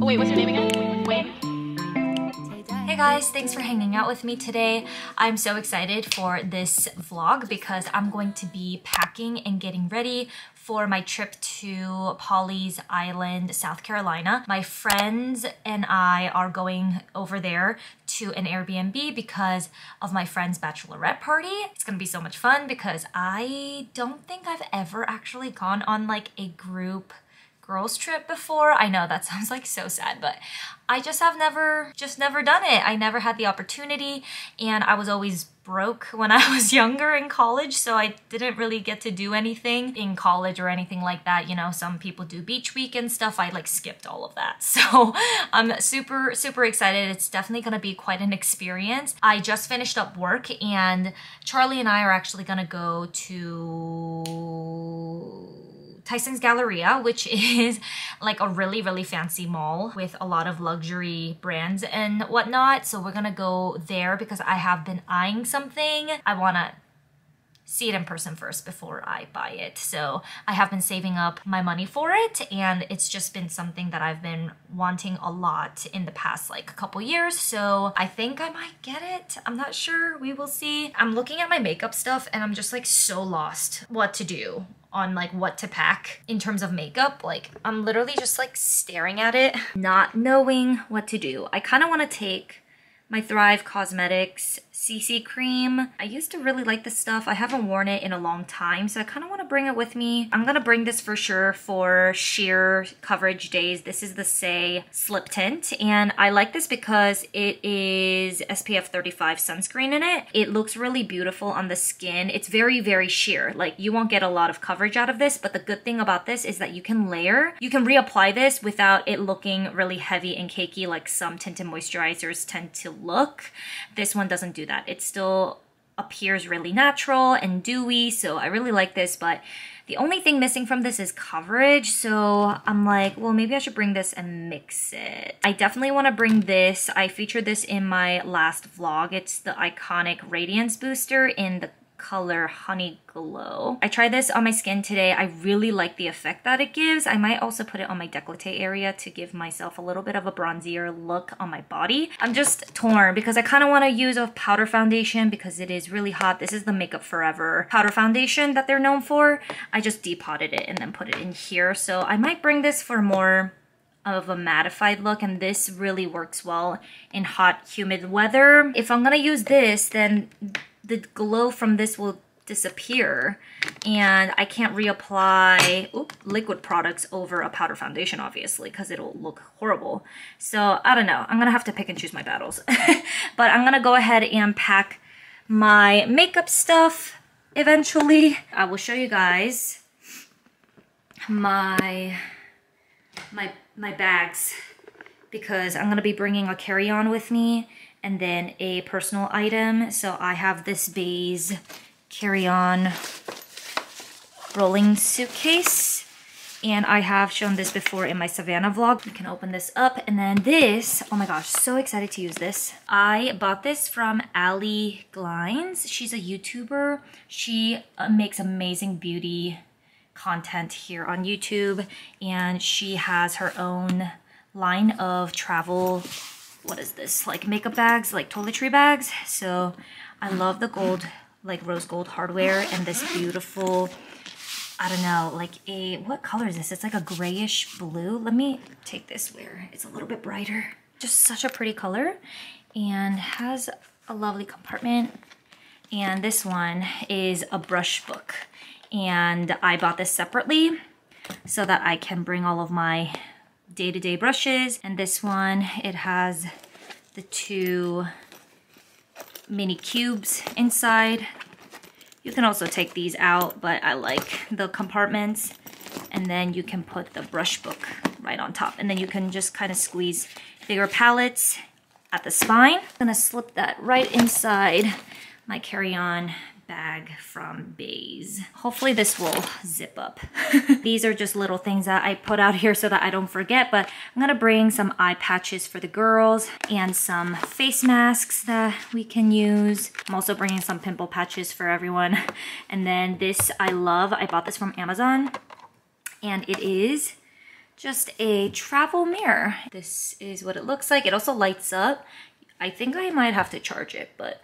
Oh, wait, what's your name again? Hey guys, thanks for hanging out with me today. I'm so excited for this vlog because I'm going to be packing and getting ready for my trip to Pawleys Island, South Carolina. My friends and I are going over there to an Airbnb because of my friend's bachelorette party. It's gonna be so much fun because I don't think I've ever actually gone on like a group girls trip before. I know that sounds like so sad, but I just have never, just never done it. I never had the opportunity and I was always broke when I was younger in college, so I didn't really get to do anything in college or anything like that. You know, some people do beach week and stuff. I like skipped all of that. So I'm super, super excited. It's definitely gonna be quite an experience. I just finished up work and Charlie and I are actually gonna go to Tysons Galleria, which is like a really, really fancy mall with a lot of luxury brands and whatnot. So we're gonna go there because I have been eyeing something. I wanna see it in person first before I buy it. So I have been saving up my money for it and it's just been something that I've been wanting a lot in the past like a couple years. So I think I might get it. I'm not sure. We will see. I'm looking at my makeup stuff and I'm just like so lost what to do on like what to pack in terms of makeup. Like I'm literally just like staring at it, not knowing what to do. I kind of want to take my Thrive Causemetics CC cream. I used to really like this stuff. I haven't worn it in a long time, so I kind of want to bring it with me. I'm going to bring this for sure for sheer coverage days. This is the Saie Slip Tint, and I like this because it is SPF 35 sunscreen in it. It looks really beautiful on the skin. It's very, very sheer. Like, you won't get a lot of coverage out of this, but the good thing about this is that you can layer. You can reapply this without it looking really heavy and cakey like some tinted moisturizers tend to look. This one doesn't do that. It still appears really natural and dewy, so I really like this, but the only thing missing from this is coverage, so I'm like, well, maybe I should bring this and mix it. I definitely want to bring this. I featured this in my last vlog. It's the Iconic Radiance Booster in the color Honey Glow. I tried this on my skin today. I really like the effect that it gives. I might also put it on my décolleté area to give myself a little bit of a bronzier look on my body. I'm just torn because I kind of want to use a powder foundation because it is really hot. This is the Makeup Forever powder foundation that they're known for. I just depotted it and then put it in here. So I might bring this for more of a mattified look and this really works well in hot humid weather. If I'm gonna use this then the glow from this will disappear and I can't reapply liquid products over a powder foundation obviously because it'll look horrible. So I don't know. I'm gonna have to pick and choose my battles. but I'm gonna go ahead and pack my makeup stuff eventually. I will show you guys my my my bags because I'm gonna be bringing a carry-on with me and then a personal item. So I have this Béis carry-on rolling suitcase. And I have shown this before in my Savannah vlog. You can open this up. And then this, oh my gosh, so excited to use this. I bought this from Allie Glines. She's a YouTuber. She uh, makes amazing beauty content here on YouTube. And she has her own line of travel what is this like makeup bags like toiletry bags? So I love the gold like rose gold hardware and this beautiful I don't know like a what color is this? It's like a grayish blue. Let me take this where it's a little bit brighter. Just such a pretty color and has a lovely compartment. And this one is a brush book. And I bought this separately so that I can bring all of my day-to-day -day brushes. And this one, it has the two mini cubes inside. You can also take these out, but I like the compartments. And then you can put the brush book right on top. And then you can just kind of squeeze bigger palettes at the spine. I'm gonna slip that right inside my carry-on bag from Béis. Hopefully this will zip up. These are just little things that I put out here so that I don't forget, but I'm gonna bring some eye patches for the girls and some face masks that we can use. I'm also bringing some pimple patches for everyone. And then this I love, I bought this from Amazon And it is just a travel mirror. This is what it looks like. It also lights up. I think I might have to charge it, but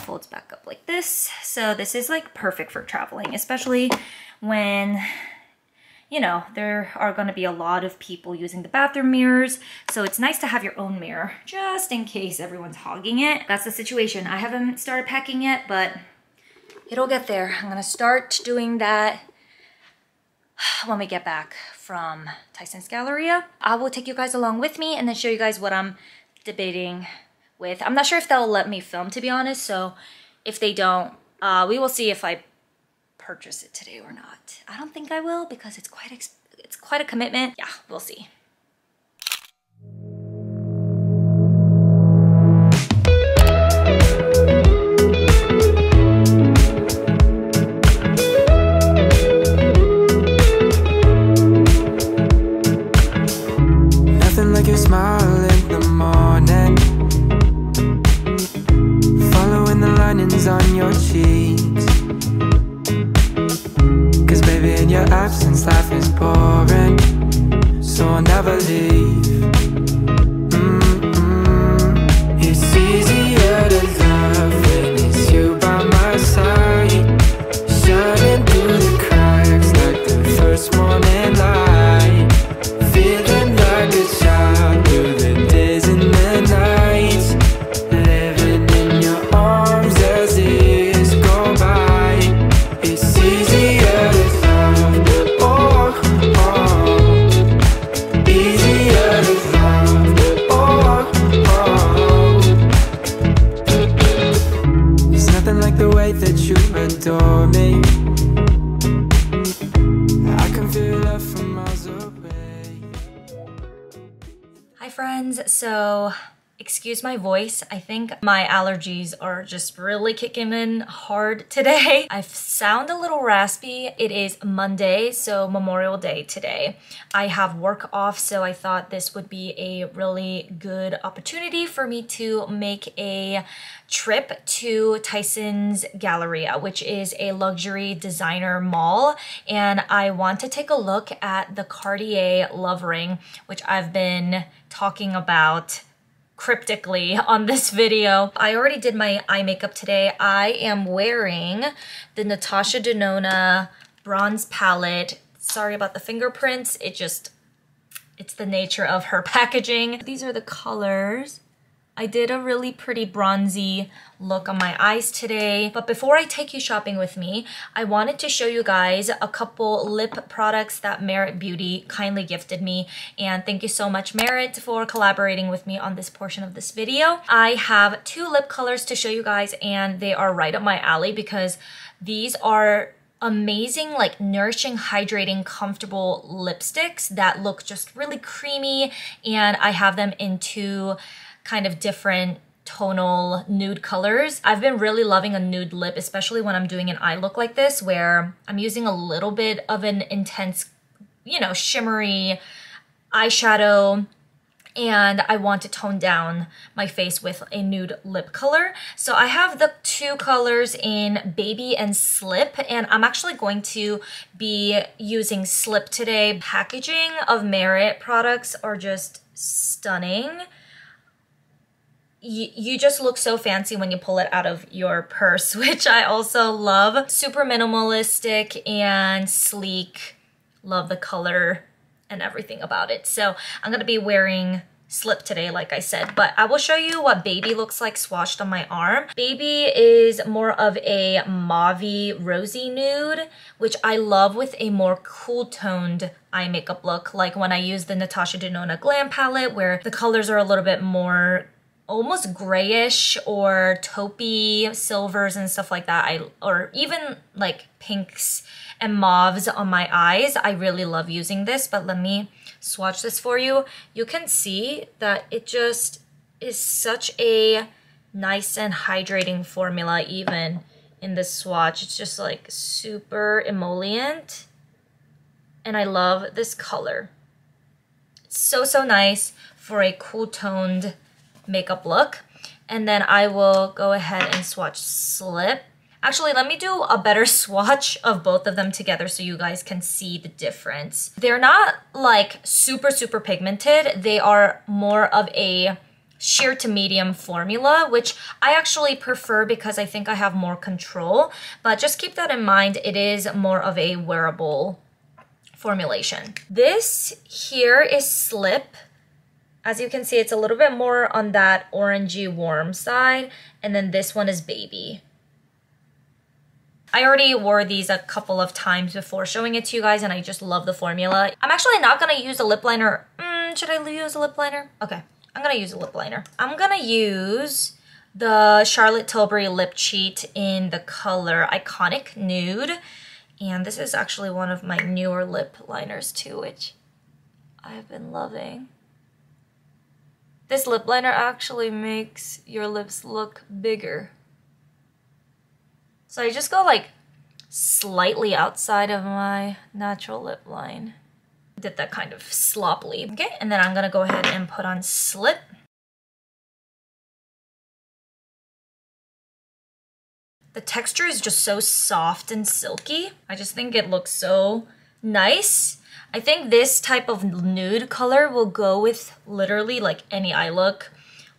folds back up like this. So this is like perfect for traveling, especially when you know, there are going to be a lot of people using the bathroom mirrors. So it's nice to have your own mirror just in case everyone's hogging it. That's the situation. I haven't started packing yet, but it'll get there. I'm going to start doing that when we get back from Tysons Galleria. I will take you guys along with me and then show you guys what I'm debating with. I'm not sure if they'll let me film, to be honest. So if they don't, uh, we will see if I purchase it today or not. I don't think I will because it's quite it's quite a commitment. Yeah, we'll see. First morning excuse my voice. I think my allergies are just really kicking in hard today. I sound a little raspy. It is Monday, so Memorial Day today. I have work off, so I thought this would be a really good opportunity for me to make a trip to Tysons Galleria, which is a luxury designer mall. And I want to take a look at the Cartier Love Ring, which I've been talking about cryptically on this video. I already did my eye makeup today. I am wearing the Natasha Denona bronze palette. Sorry about the fingerprints. It just, it's the nature of her packaging. These are the colors. I did a really pretty bronzy look on my eyes today. But before I take you shopping with me, I wanted to show you guys a couple lip products that Merit Beauty kindly gifted me. And thank you so much, Merit, for collaborating with me on this portion of this video. I have two lip colors to show you guys and they are right up my alley because these are amazing like nourishing hydrating comfortable lipsticks that look just really creamy and I have them in two kind of different tonal nude colors. I've been really loving a nude lip, especially when I'm doing an eye look like this, where I'm using a little bit of an intense, you know, shimmery eyeshadow and I want to tone down my face with a nude lip color. So I have the two colors in Baby and Slip, and I'm actually going to be using Slip today. Packaging of Merit products are just stunning you, just look so fancy when you pull it out of your purse, which I also love. Super minimalistic and sleek. Love the color and everything about it. So I'm gonna be wearing slip today, like I said, but I will show you what Baby looks like swatched on my arm. Baby is more of a mauve rosy nude, which I love with a more cool toned eye makeup look, like when I use the Natasha Denona Glam palette, where the colors are a little bit more almost grayish or taupey silvers and stuff like that. I or even like pinks and mauves on my eyes. I really love using this, but let me swatch this for you. You can see that it just is such a nice and hydrating formula even in this swatch. It's just like super emollient. And I love this color. It's so, so nice for a cool toned makeup look. And then I will go ahead and swatch Slip. Actually, let me do a better swatch of both of them together so you guys can see the difference. They're not like super, super pigmented. They are more of a sheer to medium formula, which I actually prefer because I think I have more control. But just keep that in mind, it is more of a wearable formulation. This here is Slip. As you can see, it's a little bit more on that orangey warm side. And then this one is Baby. I already wore these a couple of times before showing it to you guys and I just love the formula. I'm actually not to use a lip liner. Mm, should I use a lip liner? Okay, I'm to use a lip liner. I'm to use the Charlotte Tilbury Lip Cheat in the color Iconic Nude. And this is actually one of my newer lip liners too, which I've been loving. This lip liner actually makes your lips look bigger. So I just go like slightly outside of my natural lip line. Did that kind of sloppily. Okay, and then I'm gonna go ahead and put on Slip. The texture is just so soft and silky. I just think it looks so nice. I think this type of nude color will go with literally like any eye look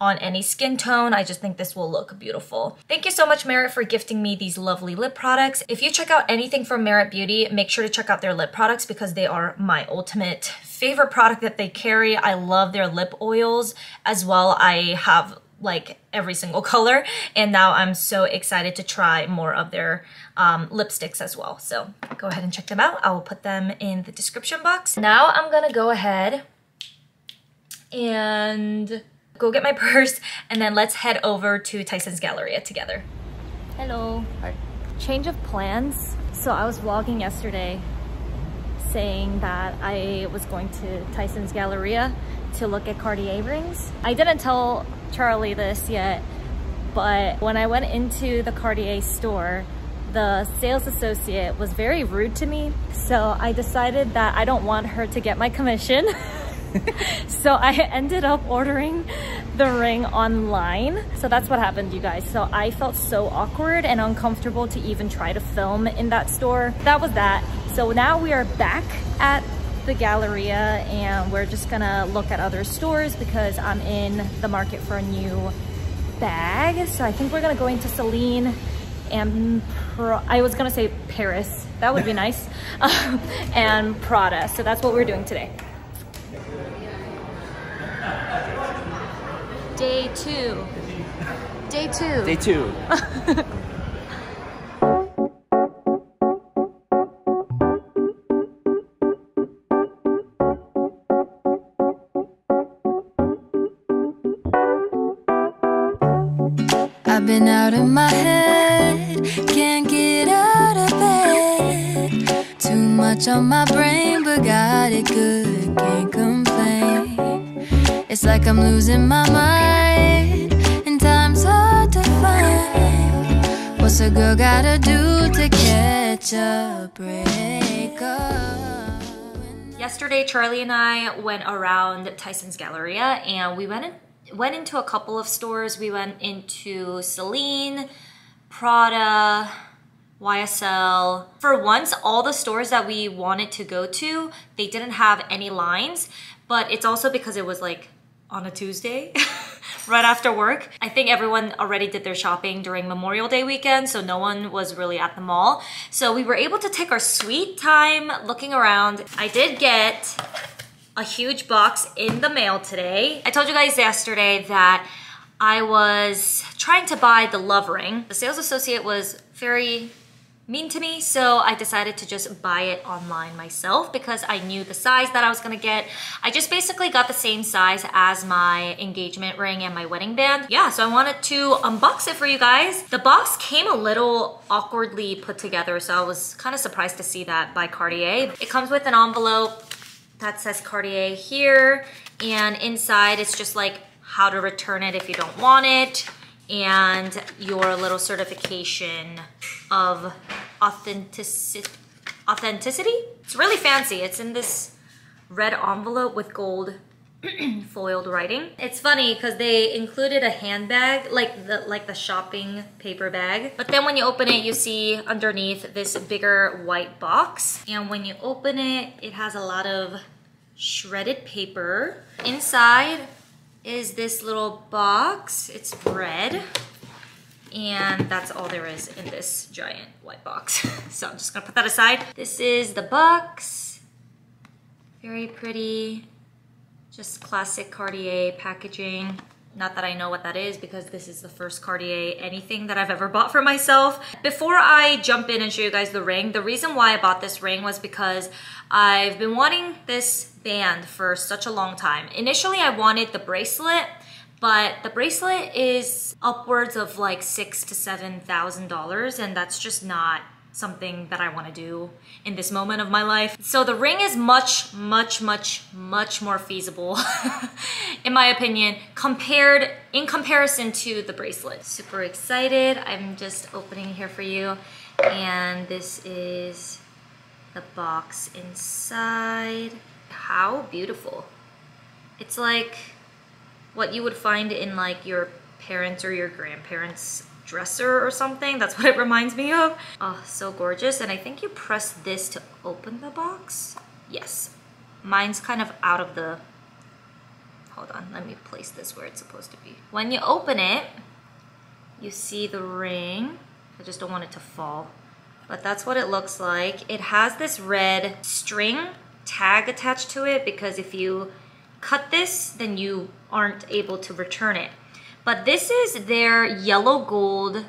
on any skin tone. I just think this will look beautiful. Thank you so much Merit for gifting me these lovely lip products. If you check out anything from Merit Beauty, make sure to check out their lip products because they are my ultimate favorite product that they carry. I love their lip oils as well. I have like every single color and now I'm so excited to try more of their um, lipsticks as well so go ahead and check them out I will put them in the description box now I'm gonna go ahead and go get my purse, and then let's head over to Tysons Galleria together. Hello. Hi. Change of plans. So I was vlogging yesterday saying that I was going to Tysons Galleria to look at Cartier rings. I didn't tell Charlie this yet, but when I went into the Cartier store, the sales associate was very rude to me. So I decided that I don't want her to get my commission. so I ended up ordering the ring online. So that's what happened, you guys. So I felt so awkward and uncomfortable to even try to film in that store. That was that. So now we are back at the Galleria and we're just gonna look at other stores because I'm in the market for a new bag. So I think we're gonna go into Celine and Pro I was gonna say Paris. That would be nice. and Prada. So that's what we're doing today. Day two. Day two. Day two. I've been out of my head, can't get out of bed. Too much on my brain, but got it good, can't complain. It's like I'm losing my mind, and time's hard to find. What's a girl gotta do to catch a break up? Yesterday, Charlie and I went around Tysons Galleria and we went in, went into a couple of stores. We went into Celine, Prada, YSL. For once, all the stores that we wanted to go to, they didn't have any lines, but it's also because it was like on a Tuesday. right after work. I think everyone already did their shopping during Memorial Day weekend, so no one was really at the mall. So we were able to take our sweet time looking around. I did get a huge box in the mail today. I told you guys yesterday that I was trying to buy the love ring. The sales associate was very mean to me, so I decided to just buy it online myself because I knew the size that I was gonna get. I just basically got the same size as my engagement ring and my wedding band. Yeah, so I wanted to unbox it for you guys. The box came a little awkwardly put together, so I was kind of surprised to see that by Cartier. It comes with an envelope that says Cartier here, and inside it's just like how to return it if you don't want it and your little certification of authenticity. Authenticity? It's really fancy. It's in this red envelope with gold foiled writing. It's funny because they included a handbag, like the like the shopping paper bag. But then when you open it, you see underneath this bigger white box. And when you open it, it has a lot of shredded paper. Inside is this little box. It's red. And that's all there is in this giant white box. so I'm just gonna put that aside. This is the box. Very pretty. Just classic Cartier packaging. Not that I know what that is because this is the first Cartier anything that I've ever bought for myself. Before I jump in and show you guys the ring, the reason why I bought this ring was because I've been wanting this band for such a long time. Initially, I wanted the bracelet, but the bracelet is upwards of like six to seven thousand dollars, and that's just not something that I want to do in this moment of my life. So the ring is much, much, much, much more feasible, in my opinion, compared in comparison to the bracelet. Super excited. I'm just opening here for you. And this is the box inside. How beautiful. It's like what you would find in like your parents or your grandparents dresser or something. That's what it reminds me of. Oh, so gorgeous. And I think you press this to open the box. Yes. Mine's kind of out of the... Hold on, let me place this where it's supposed to be. When you open it, you see the ring. I just don't want it to fall. But that's what it looks like. It has this red string tag attached to it because if you cut this, then you aren't able to return it. But this is their yellow gold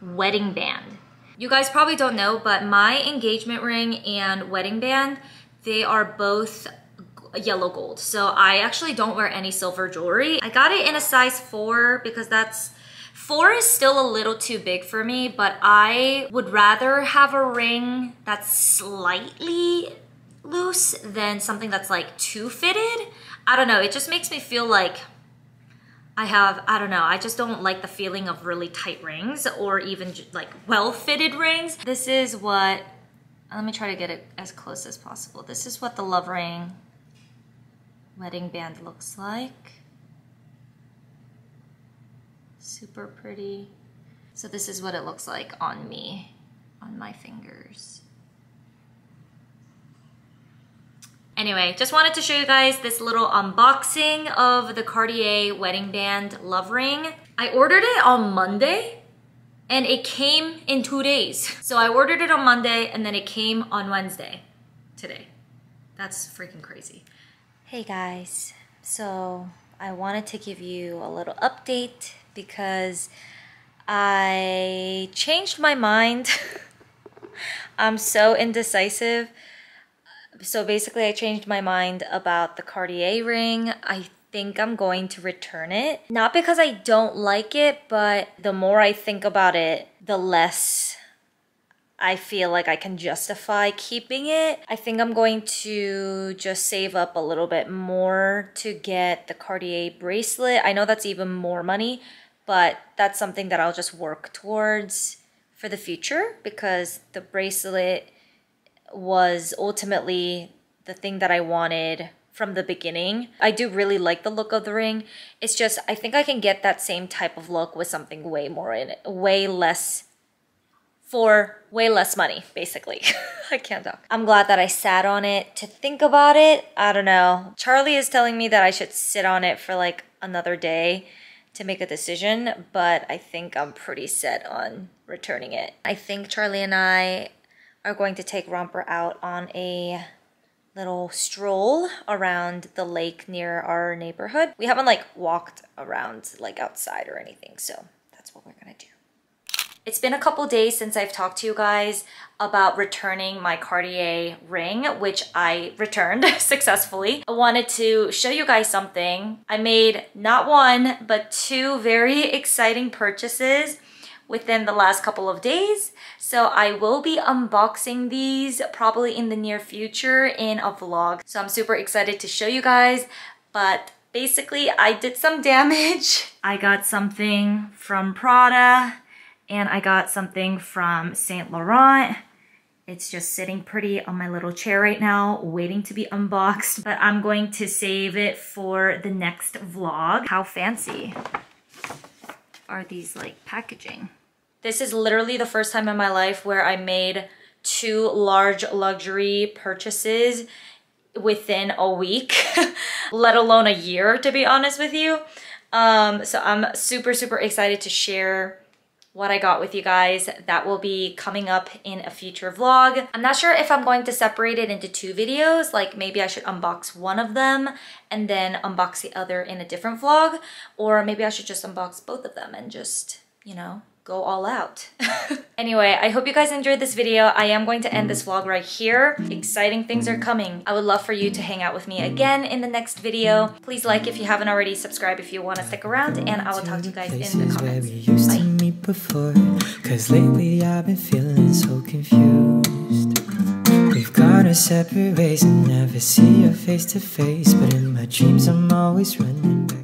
wedding band. You guys probably don't know, but my engagement ring and wedding band, they are both yellow gold. So I actually don't wear any silver jewelry. I got it in a size four because that's Four is still a little too big for me, but I would rather have a ring that's slightly loose than something that's like too fitted. I don't know, it just makes me feel like I have, I don't know, I just don't like the feeling of really tight rings or even like well-fitted rings. This is what, uh, let me try to get it as close as possible. This is what the love ring wedding band looks like. Super pretty. So this is what it looks like on me, on my fingers. Anyway, just wanted to show you guys this little unboxing of the Cartier wedding band love ring. I ordered it on Monday and it came in two days. So I ordered it on Monday and then it came on Wednesday today. That's freaking crazy. Hey guys, so I wanted to give you a little update because I changed my mind. I'm so indecisive so basically I changed my mind about the Cartier ring. I think I'm going to return it. Not because I don't like it, but the more I think about it, the less I feel like I can justify keeping it. I think I'm going to just save up a little bit more to get the Cartier bracelet. I know that's even more money, but that's something that I'll just work towards for the future because the bracelet was ultimately the thing that I wanted from the beginning. I do really like the look of the ring. It's just I think I can get that same type of look with something way more in it, way less for way less money, basically. I can't talk. I'm glad that I sat on it to think about it. I don't know. Charlie is telling me that I should sit on it for like another day to make a decision, but I think I'm pretty set on returning it. I think Charlie and I are going to take Romper out on a little stroll around the lake near our neighborhood. We haven't like walked around like outside or anything, so that's what we're gonna do. It's been a couple days since I've talked to you guys about returning my Cartier ring, which I returned successfully. I wanted to show you guys something. I made not one, but two very exciting purchases within the last couple of days. So I will be unboxing these probably in the near future in a vlog. So I'm super excited to show you guys. But basically I did some damage. I got something from Prada and I got something from Saint Laurent It's just sitting pretty on my little chair right now, waiting to be unboxed. But I'm going to save it for the next vlog. How fancy are these like packaging? This is literally the first time in my life where I made two large luxury purchases within a week, let alone a year, to be honest with you. Um, so I'm super, super excited to share what I got with you guys. That will be coming up in a future vlog. I'm not sure if I'm going to separate it into two videos, like maybe I should unbox one of them and then unbox the other in a different vlog, or maybe I should just unbox both of them and just, you know, go all out. anyway, I hope you guys enjoyed this video. I am going to end this vlog right here. Exciting things are coming. I would love for you to hang out with me again in the next video. Please like if you haven't already, subscribe if you want to stick around, and I will talk to you guys in the comments. Before. Cause lately I've been feeling so confused. We've gone our separate ways and never see her face to face. But in my dreams I'm always running